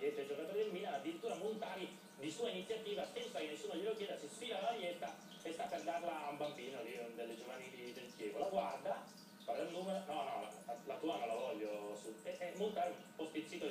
maglietta ai giocatori del Milan, addirittura Montari di sua iniziativa, senza che nessuno glielo chieda, si sfila la maglietta e sta per darla a un bambino lì, delle giovanili del Chievo. La guarda, guarda il numero, no, no, la, la tua non la voglio su. E, e Montari un po' stizzito